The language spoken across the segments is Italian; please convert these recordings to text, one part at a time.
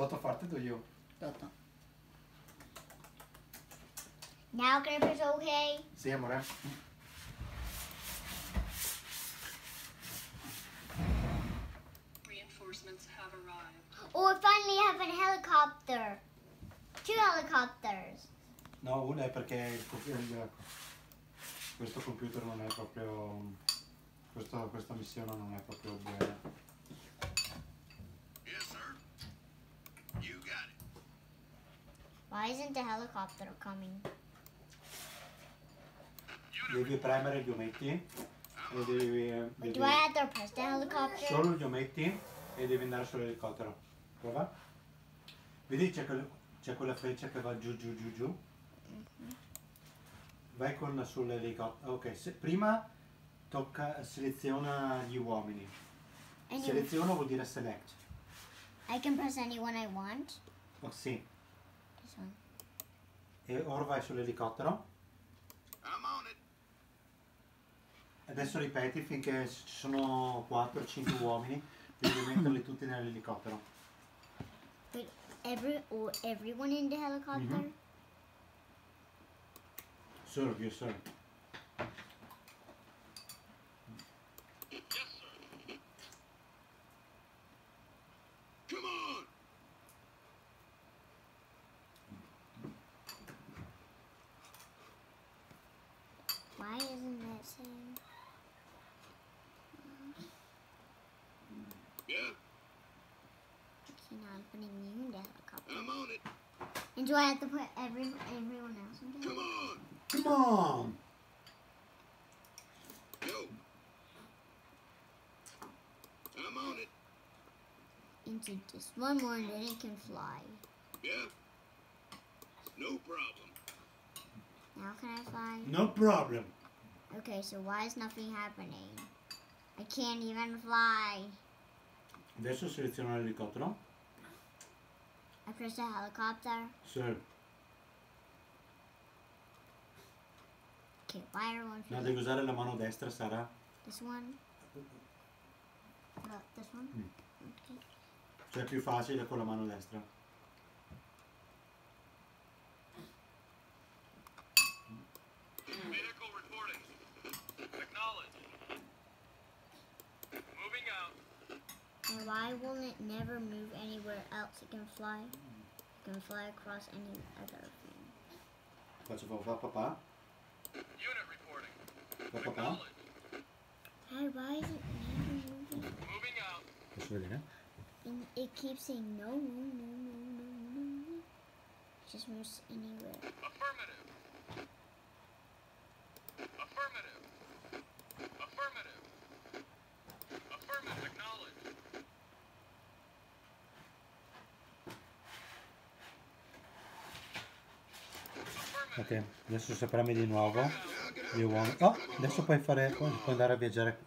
Toto forte do io. Toto. Now Grandpa's okay. Sì, amore. Reinforcements have arrived. Oh, we finally have a helicopter. Two helicopters. No, uno è perché il computer, questo computer non è proprio... questo- questa missione non è proprio buona. Yes, sir. You got it. Why isn't the helicopter coming? Devi premere gli ometti e devi... Wait, devi do I have to press the helicopter? solo gli ometti e devi andare sull'elicottero. Prova. Vedi c'è, quel- quella freccia che va giù giù giù giù. Vai con sull'elicottero. Ok, se- prima tocca, seleziona gli uomini. Any- Seleziona vuol dire select. I can press anyone I want. Oh, sì. E ora vai sull'elicottero. I'm on it. Adesso ripeti finché ci sono 4-5 uomini. Devi metterli tutti nell'elicottero. But every or everyone in the helicopter? Mhm. Serve, you serve. Come Yeah, Okay, now I'm putting you in a helicopter. I'm on it. And do I have to put every everyone else in the Come on. Come on! Go. I'm on it. Into just one more and then it can fly. Yeah. No problem. Now can I fly? No problem. Okay, so why is nothing happening? I can't even fly. Adesso seleziona l'elicottero. I press the helicopter. Serve. Okay, why are one No, devi usare la mano destra, Sara. This one? No, this one? Mm. Okay. Cioè è più facile con la mano destra. Vehicle reporting. Acknowledge. And why won't it never move anywhere else? It can fly. It can fly across any other thing. Faccio fa papà. Unit reporting. Fa papà. Acknowledge. Hey, why is it never moving? Moving out. Posso vedere? And it keeps saying no, no, no, no, no, no, no. It just moves anywhere. Affirmative. Affirmative. Ok, adesso se premi di nuovo gli uomini. Oh, adesso puoi fare. Puoi andare a viaggiare.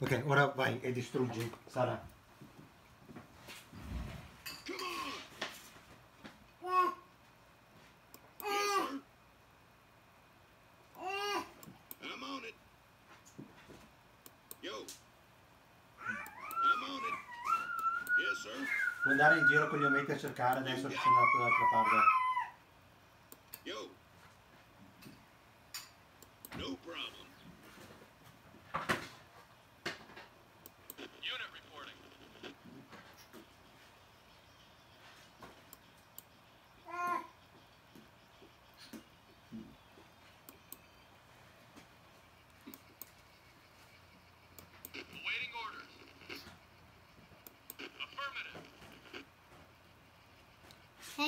Ok, ora vai e distruggi. Sara. Puoi andare in giro con gli ometti a cercare adesso che sei andato dall'altra parte.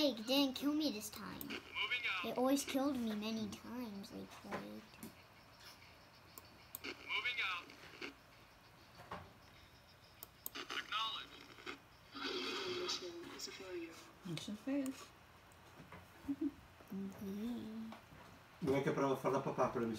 plague didn't kill me this time. It always killed me many times, they plagued. It's a failure. It's a failure. Não é que é para.